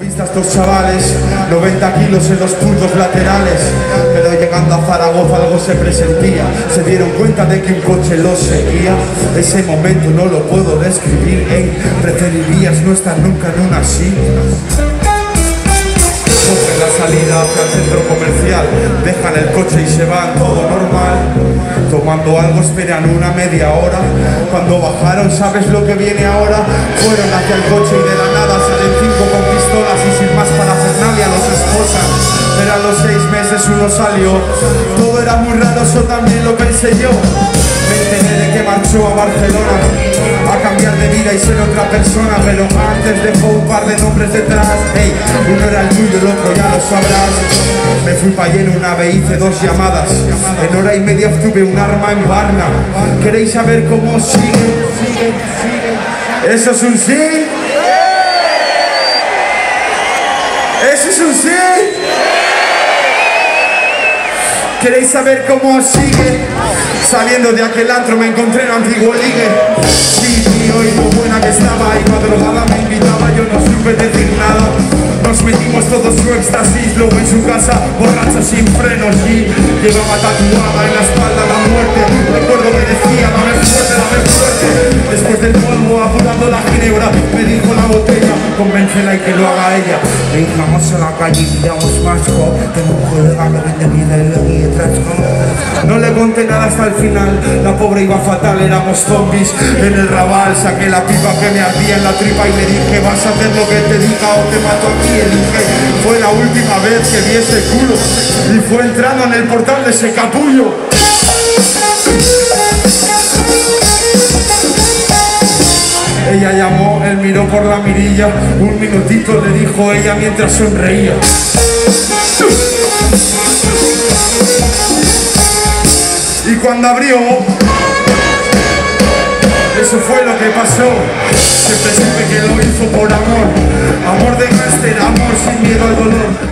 Vistas estos chavales, 90 kilos en los puntos laterales, pero llegando a Zaragoza algo se presentía, se dieron cuenta de que un coche los seguía, ese momento no lo puedo describir, ey, preferirías no estar nunca en una así. Cogen la salida hacia el centro comercial, dejan el coche y se van, todo normal. Tomando algo esperan una media hora. Cuando bajaron, ¿sabes lo que viene ahora? Fueron hacia el coche y de la nada salen uno salió. Todo era muy raro, eso también lo pensé yo. Me enteré de que marchó a Barcelona a cambiar de vida y ser otra persona, pero antes dejó un par de nombres detrás. Hey, uno era el tuyo, el otro ya lo sabrás. Me fui pa' lleno una vez, hice dos llamadas. En hora y media obtuve un arma en Varna. ¿Queréis saber cómo sigue? ¿Eso es un sí? ¿Eso es un sí? ¿Queréis saber cómo sigue? Saliendo de aquel antro me encontré en antiguo ligue Sí, tío, y lo buena que estaba Y cuando me invitaba yo no supe decir nada. Nos metimos todos su éxtasis Luego en su casa, borracha sin frenos Y llevaba tatuada en la espalda la muerte. Recuerdo que decía, dame fuerte, dame fuerte Después del polvo, apurando la ginebra Me dijo la botella, y que lo haga ella. Vamos a la calle y masco. Tengo un colega que vende no le conté nada hasta el final, la pobre iba fatal, éramos zombies. En el rabal, saqué la pipa que me ardía en la tripa y le dije vas a hacer lo que te diga o te mato aquí, y dije. Fue la última vez que vi ese culo. Y fue entrando en el portal de ese capullo. Ella llamó, él miró por la mirilla, un minutito le dijo ella mientras sonreía. Y cuando abrió, eso fue lo que pasó. Siempre supe que lo hizo por amor. Amor de máster, amor sin miedo al dolor.